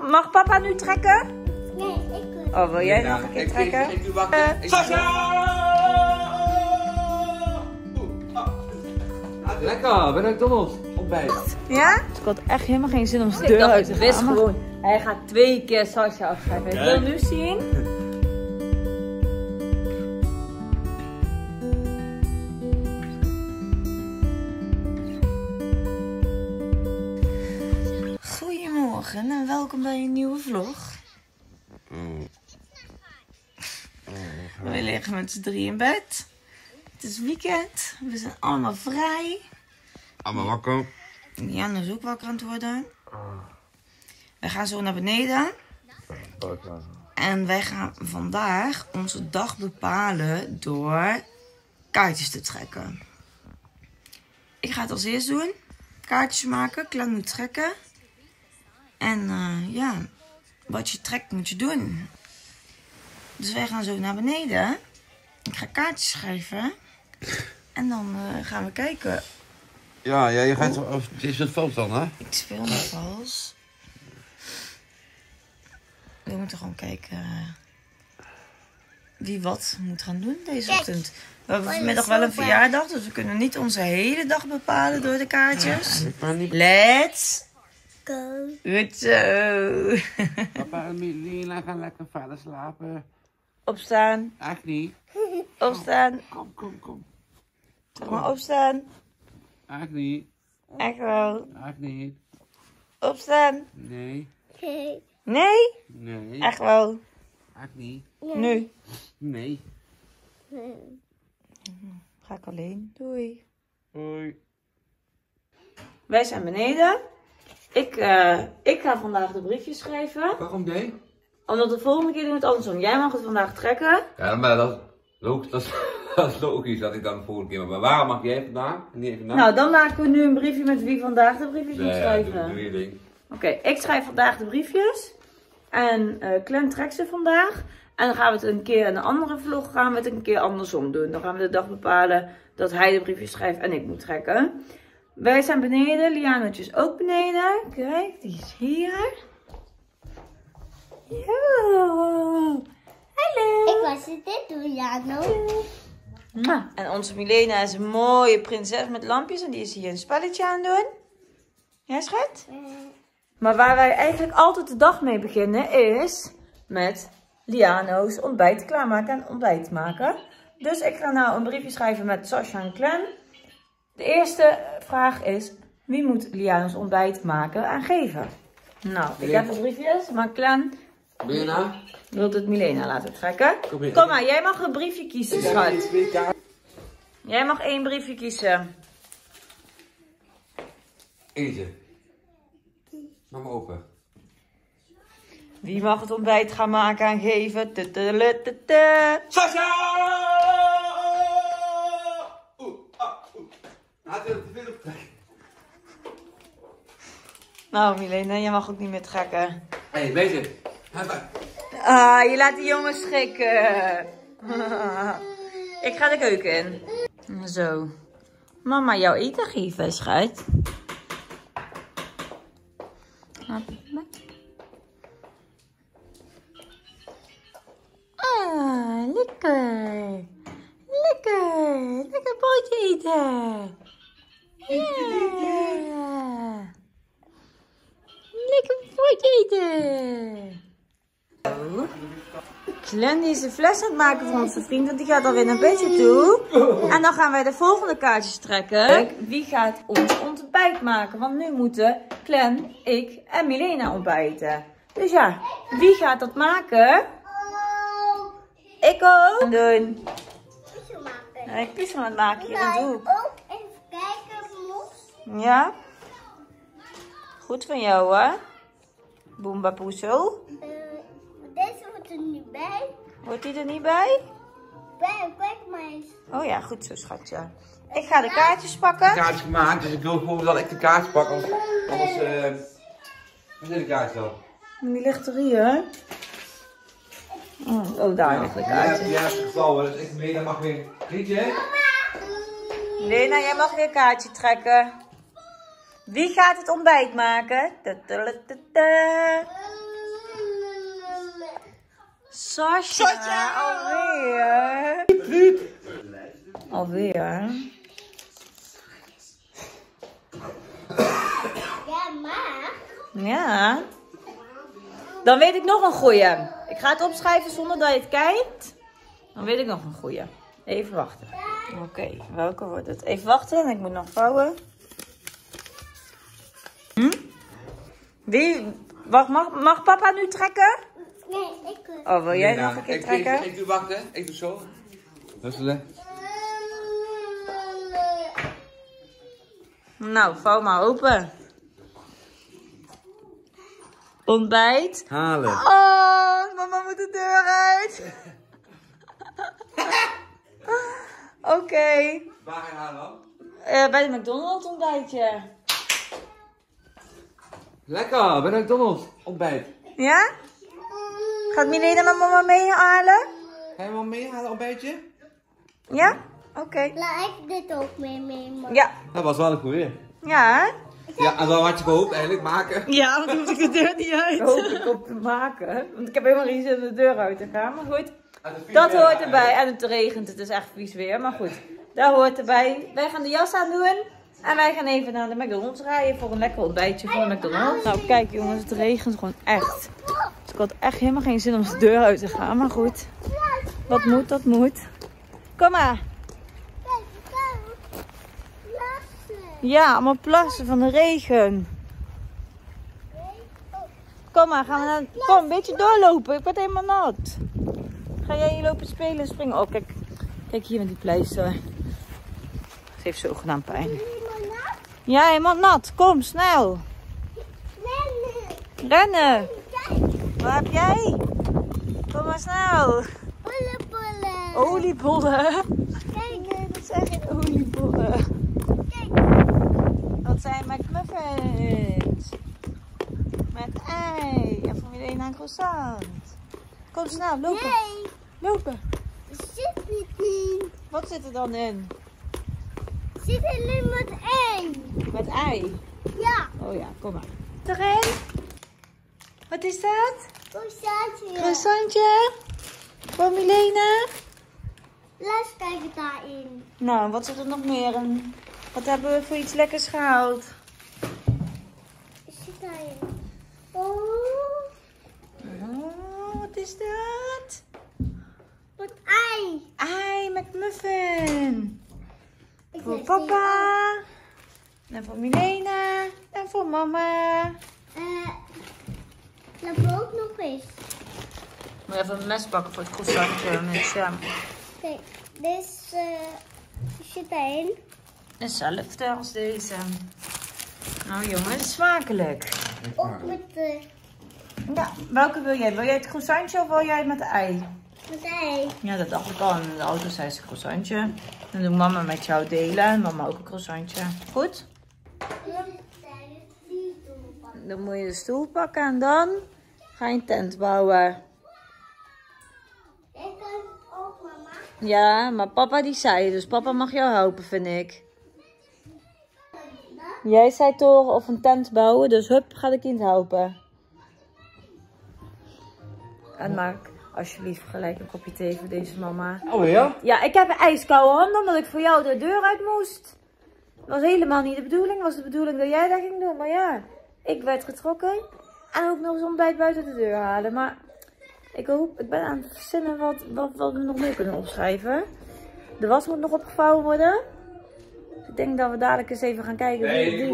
Mag papa nu trekken? Nee, ik wil. Oh, wil jij nog een keer ik, trekken? Ik, ik. Eh, Ik- Oeh, ah. Lekker, bij McDonald's. Ontbijt. Ja? Dus ik had echt helemaal geen zin om zijn Ik deur dacht, uit te ik gaan. wist gewoon, hij gaat twee keer Sasha afschrijven. Ik wil nu zien. Goedemorgen en welkom bij een nieuwe vlog. We liggen met z'n drie in bed. Het is weekend. We zijn allemaal vrij. Allemaal wakker. Jan is ook wakker aan het worden. We gaan zo naar beneden. En wij gaan vandaag onze dag bepalen door kaartjes te trekken. Ik ga het als eerst doen. Kaartjes maken, klein moet trekken. En eh, ja, wat je trekt moet je doen. Dus wij gaan zo naar beneden. Ik ga kaartjes schrijven. En dan eh, gaan we kijken. Ja, ja, je gaat. Het is het vals dan, hè? Ik speel nog vals. We moeten gewoon kijken eh, wie wat moet gaan doen deze ochtend. We hebben Oh, vanmiddag wel een verjaardag, dus we kunnen niet onze hele dag bepalen door de kaartjes. Ik ben niet. Let's Go. goed zo. Papa en Lila gaan lekker verder slapen. opstaan, Echt niet. opstaan, Kom, kom, kom. zeg maar opstaan. Echt niet. Echt wel. Echt niet. Opstaan. Nee. Nee. Nee, Nee. echt wel. Echt niet. Nu Nee. ga ik alleen. Doei. Hoi. Wij zijn beneden. Ik, eh, ik ga vandaag de briefjes schrijven. Waarom nee? Omdat de volgende keer doen we het andersom. Jij mag het vandaag trekken. Ja, maar dat is, logisch, dat, is, dat is logisch dat ik dan de volgende keer. Maar waarom mag jij vandaag en niet vandaag? Nou, dan maken we nu een briefje met wie vandaag de briefjes moet nee, schrijven. doe, doe je ding. Oké, ik schrijf vandaag de briefjes. En eh Clem trekt ze vandaag. En dan gaan we het een keer in een andere vlog gaan we het een keer andersom doen. Dan gaan we de dag bepalen dat hij de briefjes schrijft en ik moet trekken. Wij zijn beneden, Lianootje is ook beneden. Kijk, die is hier. Ja. Hallo. Ik was het dit doen, Jano. En onze Milena is een mooie prinses met lampjes en die is hier een spelletje aan doen. Ja, schat? Maar waar wij eigenlijk altijd de dag mee beginnen is met Liano's ontbijt klaarmaken en ontbijt maken. Dus ik ga nou een briefje schrijven met Sasha en Clem. De eerste vraag is, wie moet Liano's ontbijt maken en geven? Nou, ik heb de briefjes, maar Clem Ben je nou? wil het Milena laten trekken. Kom hier. Kom maar, jij mag een briefje kiezen, schat. Jij mag één briefje kiezen. Eentje. Mama open. Wie mag het ontbijt gaan maken en geven? Sasha! Laat je te veel optrekken. Nou, Milena, jij mag ook niet meer trekken. Hé, hey, bezig. Ah, je laat die jongens schrikken. Ik ga de keuken in. Zo. Mama, jouw eten geven, schat. Ah, lekker. Lekker. Lekker broodje eten. Ja. Lekker broodje eten. Glenn die is een fles aan het maken voor onze vriend, want die gaat alweer naar bedje toe. En dan gaan wij de volgende kaartjes trekken. Wie gaat ons ontbijt maken? Want nu moeten Glenn, ik en Milena ontbijten. Dus ja, wie gaat dat maken? Ik ook. Doen. Ik pizza aan het maken hier en doe. Mos. Ja? Goed van jou, hè? Boomba poezel. Eh, deze moet er niet bij. Hoort die er niet bij? Bij, kijk maar eens. Oh ja, goed zo, schatje. Ik ga de kaartjes pakken. kaartjes gemaakt, dus ik wil gewoon dat ik de kaartjes pak. Anders, anders eh. Waar zijn de kaartjes dan? Die ligt er hier. Oh, oh, daar ligt de Ja, kaartjes. ja, gevouwen, dus ik mee, dan mag weer. Rietje? Lena, jij mag weer een kaartje trekken. Wie gaat het ontbijt maken? Sascha, alweer. Alweer. Ja, maar. Ja. Dan weet ik nog een goeie. Ik ga het opschrijven zonder dat je het kijkt. Dan weet ik nog een goeie. Even wachten. Oké, welke wordt het? Even wachten, ik moet nog vouwen. Hm? Wie? Wacht, mag, mag papa nu trekken? Nee, ik. eh, Oh, wil jij nog een keer ik, trekken? Ik, ik doe wachten, ik doe zo. Husselen. Nou, vouw maar open. Ontbijt. Halen. Oh, mama moet de deur uit. Oké. Waar ga je halen? Eh, bij de McDonald's ontbijtje. Lekker, bij de McDonald's. Ontbijt. Ja? Gaat Milena met mama meehalen? Ga je wel meehalen, ontbijtje? Ja? Oké. Laat ik dit ook mee nemen. Ja. Dat was wel een goeie. Ja, hè? Ja, en dan had je gehoopt eigenlijk maken. Ja, want dan hoef ik de deur niet uit. Hoop ik op te maken. Want ik heb helemaal geen zin om de deur uit te gaan. Maar goed, dat hoort erbij. En het regent, het is echt vies weer. Maar goed, dat hoort erbij. Wij gaan de jas aan doen. En wij gaan even naar de McDonald's rijden voor een lekker ontbijtje voor de McDonald's. Nou, kijk jongens, het regent gewoon echt. Dus ik had echt helemaal geen zin om de deur uit te gaan. Maar goed, wat moet, dat moet. Kom maar. Ja, allemaal plassen van de regen. Kom maar, gaan we naar... Kom, een beetje doorlopen. Ik word helemaal nat. Ga jij hier lopen spelen en springen? Oh, kijk. Kijk hier met die pleister. Ze heeft zogenaamd pijn. Ja, helemaal nat. Kom, snel. Rennen. Kijk, Wat heb jij? Kom maar snel. bollenbollen. Oliebollen. Kijk, dat zijn geen oliebollen. kijk. Dat zijn McMuffins. Met ei. En voor iedereen een croissant. Kom snel, lopen. Nee, Lopen. er zit niet in. Wat zit er dan in? Er zit alleen maar één. Met ei. Ja, Oh ja, kom maar. Erin. Wat is dat? croissantje. Croissantje. Voor Milena. Laat eens kijken daarin. Nou, wat zit er nog meer in? Wat hebben we voor iets lekkers gehaald? Zit daarin. Oh, Oh, wat is dat? wat ei. Ei McMuffin. Ik Voor papa. En voor Milena. En voor mama. niet. Eh, me ook nog eens. Moet even een mes pakken voor het croissantje met jam. Kijk, dit is, eh, zit daarin. Hetzelfde als deze. Nou jongens, smakelijk. Ook met de Ja, welke wil jij? Wil jij het croissantje of wil jij het met de ei? Ja, dat dacht ik al. In de auto zei ze croissantje. Dan doe mama met jou delen en mama ook een croissantje. Goed? Dan moet je de stoel pakken en dan ga je een tent bouwen. Ik kan ook, mama. Ja, maar papa die zei, dus papa mag jou helpen, vind ik. Jij zei toch of een tent bouwen, dus hup, ga de kind helpen. En maak alsjeblieft gelijk een kopje thee voor deze mama. Oh ja? Ja, ik heb een ijskoude hand omdat ik voor jou de deur uit moest. Dat was helemaal niet de bedoeling. was de bedoeling dat jij dat ging doen. Maar ja, ik werd getrokken. En ook nog eens ontbijt buiten de deur halen. Maar ik hoop, ik ben aan het verzinnen wat, wat, wat we nog meer kunnen opschrijven. De was moet nog opgevouwen worden. Dus ik denk dat we dadelijk eens even gaan kijken Nee,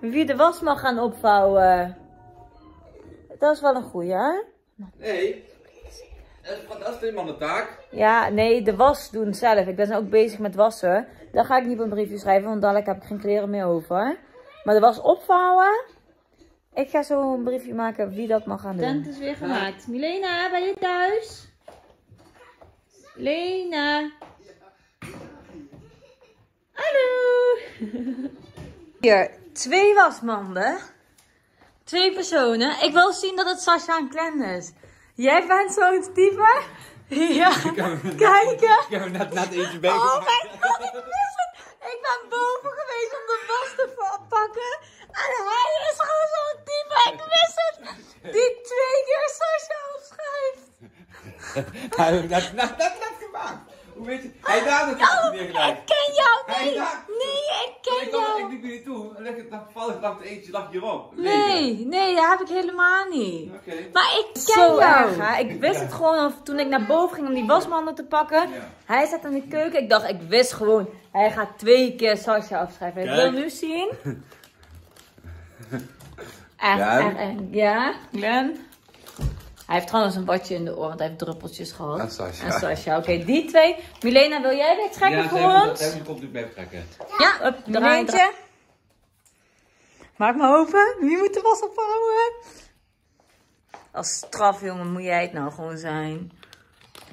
wie, wie de was mag gaan opvouwen. Dat is wel een goeie, hè? Nee. Dat is, helemaal de taak. Ja, nee, de was doen zelf. Ik ben ook bezig met wassen. Dat ga ik niet op een briefje schrijven, want dadelijk heb ik geen kleren meer over. Maar de was opvouwen. Ik ga zo een briefje maken wie dat mag gaan doen. Tent is weer gemaakt. Milena, ben je thuis? Lena. Hallo. Hier, twee wasmanden. Twee personen. Ik wil zien dat het Sascha en Clem is. Jij bent zo'n type. Ja, kijken. Ik heb er net, net eentje bij Oh mijn god, ik mis het. Ik ben boven geweest om de was te pakken. En hij is gewoon zo'n type. Ik mis het. Die twee keer Sascha opschrijft. Hij heeft dat net, net, net gemaakt. Hoe weet je? Hij daar het Oh, neergelegd. ik ken jou Hij niet. daar- Nee, ik Ik ken ik jou. liep er niet toe. En leg dan toevallig lag er eentje lag hierop. Nee, nee, dat heb ik helemaal niet. Oké. Maar ik ken Zo jou. Erg? Ik wist het gewoon al toen ik naar boven ging om die wasmanden te pakken. Ja. Hij zat in de keuken. Ik dacht, ik wist gewoon, hij gaat twee keer Sasha afschrijven. Ik wil nu zien. Echt, Ja. echt, echt. Ja, Glenn. Hij heeft trouwens een watje in de oor, want hij heeft druppeltjes gehad. En Sasha. En Sasha. Oké, die twee. Milena, wil jij weer trekken Ja, voor ons? ze heeft een kop bij trekken. Ja, up, draai, Maak me open. Wie moet de was opvouwen? Als straf, jongen, moet jij het nou gewoon zijn.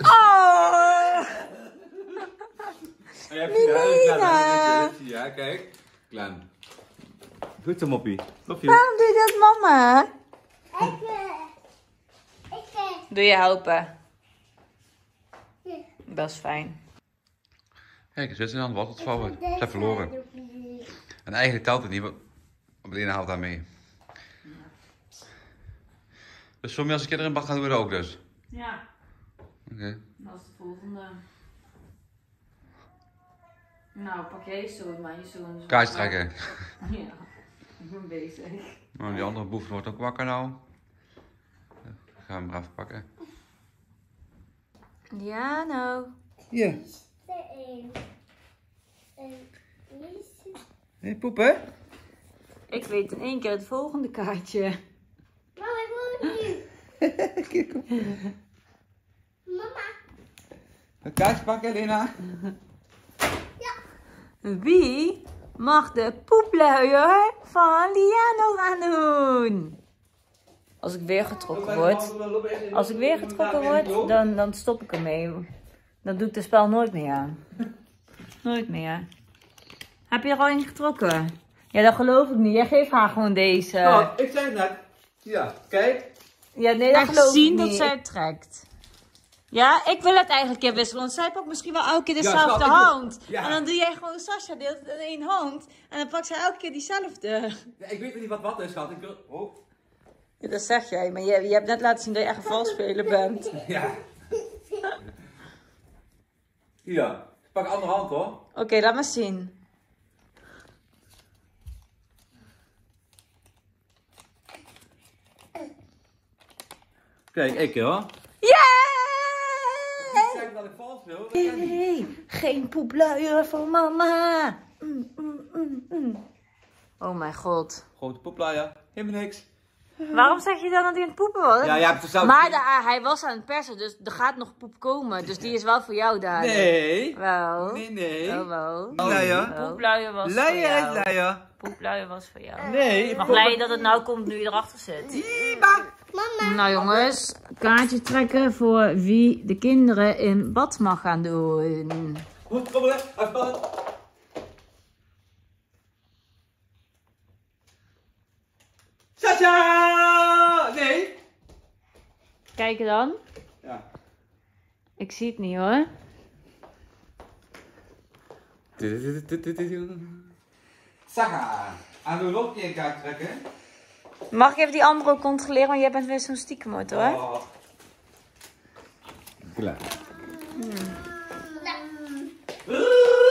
Oh! Milena. Ja? Kijk. Klein. Goed zo, moppie. Waarom doe je dat, mama? Ik, Doe je helpen. hier. Dat is fijn. Kijk, Zwitserland was het vouwen. Ze hebben verloren. En eigenlijk telt het niet, want Marlene haalt daar mee. Dus voor mij als ik kinderen in bad ga, doen we dat ook dus. Ja, Oké. dat is de volgende. Nou, pak jij zo, maar je zo'n... Kaars trekken. Ja, ik ben bezig. Nou, die andere boef wordt ook wakker nou. Ik ga hem er even pakken. Ja, nou. Hier. De een. En. Hé, poepen. Ik weet in één keer het volgende kaartje. Mama, ik wil nu. Mama. Een kaars pakken, Lena. Wie mag de poepluier van Liano gaan doen? Als ik weer getrokken word, als ik weer getrokken word, dan, dan stop ik ermee. Dan doe ik het spel nooit meer aan. Nooit meer. Heb je er al in getrokken? Ja, dat geloof ik niet. Jij geeft haar gewoon deze. Oh, ik zei het net. Ja, kijk. Ja, nee, dat geloof zien ik dat niet. zij het trekt. Ja, ik wil het eigenlijk een keer wisselen. Want zij pakt misschien wel elke keer dezelfde hand. ja. En dan doe jij gewoon Sascha deelt het in één hand. En dan pakt zij elke keer diezelfde. Ja, ik weet niet wat wat is, schat. Ik wil... Oh. Ja, dat zeg jij. Maar je, je hebt net laten zien dat je echt een valsspeler bent. Ja. Ik pak een andere hand, hoor. Oké, laat maar zien. Kijk, keer, hoor. Yeah! Zeg dat ik vals wil. Hey, geen poepluier voor mama. Mm, mm, mm. Oh mijn god. Grote poeplaaier. Helemaal niks. Waarom zeg je dan dat hij aan het poepen was? Ja, jij hebt het zelf Maar de- hij was aan het persen, dus er gaat nog poep komen. Dus die is wel voor jou daar. Nee. Wel. Nee, nee. Wel, wel. Luier. Wel. Poepluier was voor Luier jou. luier. Poepluier was voor jou. Nee. Maar blij dat het nou komt nu je erachter zit. Mama. Nou jongens, kaartje trekken voor wie de kinderen in bad mag gaan doen. Goed, kom maar. Even spannen. Sasha! Nee. Kijk dan. Ja. Ik zie het niet hoor. Saga. Aan de lopje een kaart trekken. Mag ik even die andere ook controleren? Want jij bent weer zo'n stiekem hoor. Oh. Klaar.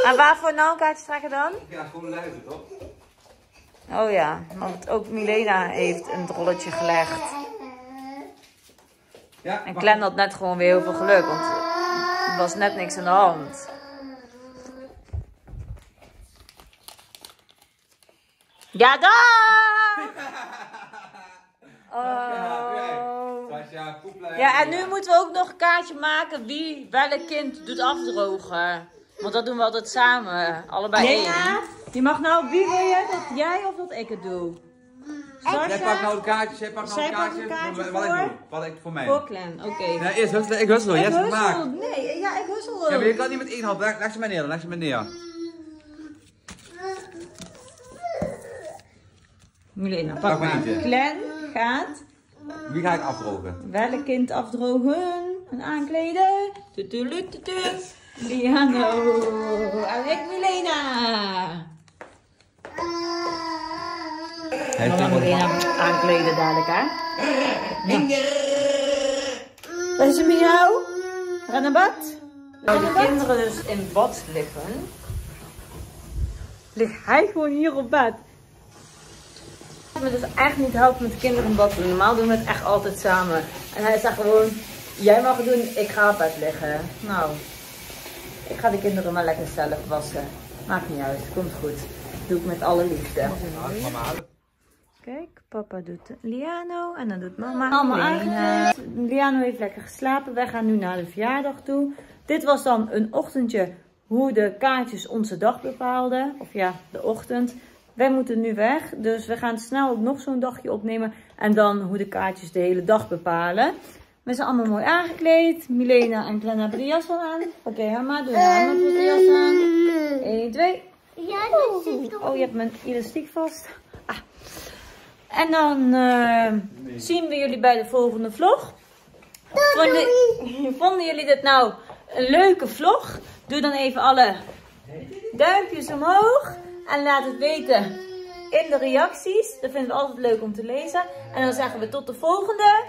En waarvoor nou een kaartje trekken dan? Ja, gewoon luisteren, toch? Oh ja, want ook Milena heeft een rolletje gelegd. Ja, En Clem had net gewoon weer heel veel geluk, want er was net niks aan de hand. Ja, daar! Oh. Ja, en nu moeten we ook nog een kaartje maken wie welk kind doet afdrogen. Want dat doen we altijd samen, allebei één. Je mag nou, wie wil jij dat jij of dat ik het doe? Jij pakt nou de kaartjes, jij pakt nou een kaartje. een kaartje wat ik doe. Wat ik voor mij. Voor Clan, oké. Nee, eerst husselen. Ik hussel. Jij hebt gemaakt. Nee, ja, ik hussel Ja, maar je kan niet met één hand. Leg, leg ze maar neer. Leg ze maar neer. Milena, pak, maar. Clan gaat Wie ga ik afdrogen? welk kind afdrogen en aankleden? Tututututu. Liano. En ik Milena. Hij Mama Milena aankleden dadelijk, hè? Wat is er met jou? Ga naar bed. Als de kinderen dus in bad liggen, ligt hij gewoon hier op bed. Ik me dus echt niet helpen met de kinderen in bad doen. Normaal doen we het echt altijd samen. En hij zegt gewoon, jij mag het doen, ik ga op bed liggen. Nou, ik ga de kinderen maar lekker zelf wassen. Maakt niet uit, komt goed. Doe ik met alle liefde. Kijk, papa doet Liano en dan doet mama Allemaal aangekleed. Liano heeft lekker geslapen. Wij gaan nu naar de verjaardag toe. Dit was dan een ochtendje hoe de kaartjes onze dag bepaalden. Of ja, de ochtend. Wij moeten nu weg, dus we gaan snel nog zo'n dagje opnemen. En dan hoe de kaartjes de hele dag bepalen. We zijn allemaal mooi aangekleed. Milena en Glenn hebben de jas al aan. Oké, okay, Hamma, doe voor de jas aan. 1, 2. Ja, dat zit nog. Oh, je hebt mijn elastiek vast. En dan uh, zien we jullie bij de volgende vlog. Vonden, vonden jullie dit nou een leuke vlog? Doe dan even alle duimpjes omhoog. En laat het weten in de reacties. Dat vinden we altijd leuk om te lezen. En dan zeggen we tot de volgende.